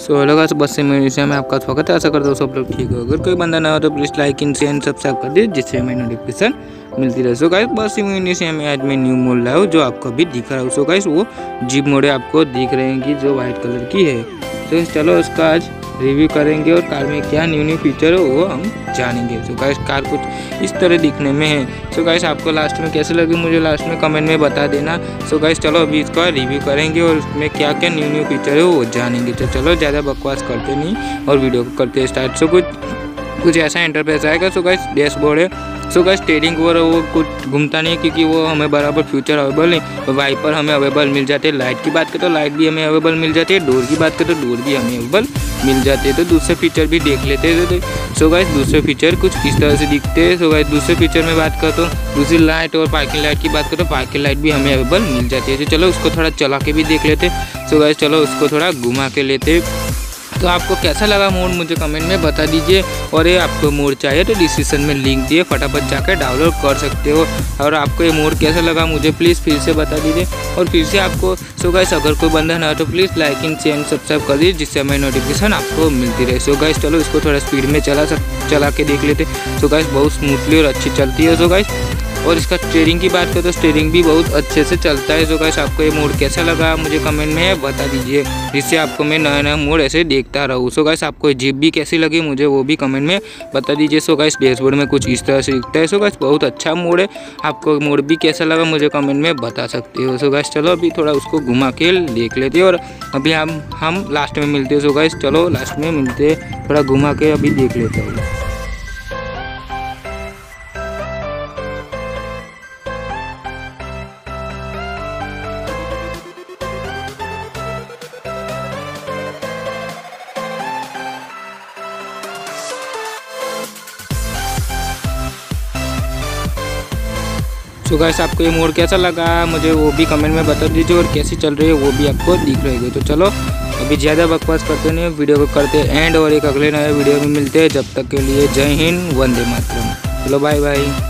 So hello guys बस से मेरे में आपका स्वागत है। ऐसा करता हूँ सब लोग ठीक हो अगर कोई बंदा ना हो तो please like and share subscribe कर दीजिए, जिससे हमें नोटिफिकेशन मिलती रहे। सो गाइस बस से हमें आज मैं न्यू मोड लाया हूँ, जो आपको अभी दिख रहा हूँ। सो गाइस वो जीप मोड़े आपको दिख रहे हैं कि जो वाइट कलर की है। तो चलो उसका आज रिव्यू करेंगे और कार में क्या न्यू न्यू फीचर है वो हम जानेंगे। सो गाइस कार कुछ इस तरह दिखने में है। सो गाइस आपको लास्ट में कैसे लगे मुझे लास्ट में कमेंट में बता देना। सो गाइस चलो अभी इसका रिव्यू करेंगे और उसमें क्या क्या न्यू न्यू फीचर है वो जानेंगे। तो चलो, ज़्यादा बकवास करते नहीं और वीडियो को करते स्टार्ट सो कुछ कुछ ऐसा इंटरफेस आएगा। सो गाइस डैशबोर्ड है। सो गाइस स्टेरिंग वो वो कुछ घूमता नहीं है क्योंकि वो हमें बराबर फ्यूचर अवेलेबल नहीं। वाइपर हमें अवेलेबल मिल जाते हैं। लाइट की बात करें तो लाइट भी हमें अवेलेबल मिल जाती है। डोर की बात करें तो डोर भी हमें अवेलेबल मिल जाते हैं। तो दूसरे फीचर भी देख लेते हैं। तो सो गाइस दूसरे फीचर कुछ इस तरह से दिखते हैं। सो गाइस दूसरे फीचर में बात करो तो दूसरी लाइट और पार्किंग लाइट की बात करो तो पार्किंग लाइट भी हमें अवेलेबल मिल जाती है। तो चलो उसको थोड़ा चला के भी देख लेते सो गाइस चलो उसको थोड़ा घुमा के लेते तो आपको कैसा लगा मोड, मुझे कमेंट में बता दीजिए। और ये आपको मोड चाहिए तो डिस्क्रिप्शन में लिंक दिए, फटाफट जाकर डाउनलोड कर सकते हो। और आपको ये मोड कैसा लगा, मुझे प्लीज़ फिर से बता दीजिए। और फिर से आपको सो गाइस अगर कोई बंदा ना हो तो please like and channel subscribe कर दीजिए, जिससे हमें नोटिफिकेशन आपको मिलती रहे। सो गाइस चलो इसको थोड़ा स्पीड में चला सक, चला के देख लेते। सो गाइस बहुत स्मूथली और अच्छी चलती है। सो गाइस और इसका स्टेयरिंग की बात करें तो स्टेयरिंग भी बहुत अच्छे से चलता है। जो गाइस आपको ये मोड कैसा लगा? मुझे कमेंट में बता दीजिए, जिससे आपको मैं नया नया मोड ऐसे देखता रहूँ। सो गाइस आपको जीप भी कैसी लगी, मुझे वो भी कमेंट में बता दीजिए। सो गाइस डैशबोर्ड में कुछ इस तरह से दिखता है। सो गाइस बहुत अच्छा मोड है। आपको मोड भी कैसा लगा, मुझे कमेंट में बता सकते हो। सो गाइस चलो अभी थोड़ा उसको घुमा के देख लेते और अभी हम हम लास्ट में मिलते हैं। सो गाइस चलो लास्ट में मिलते हैं। थोड़ा घुमा के अभी देख लेते हैं। So गैस आपको ये मोड कैसा लगा? मुझे वो भी कमेंट में बता दीजिए और कैसी चल रही है वो भी आपको दिख रही है तो चलो, अभी ज़्यादा बकवास करते नहीं वीडियो को करते एंड और एक अगले नए वीडियो में मिलते हैं। जब तक के लिए जय हिंद, वंदे मातरम। चलो बाय बाय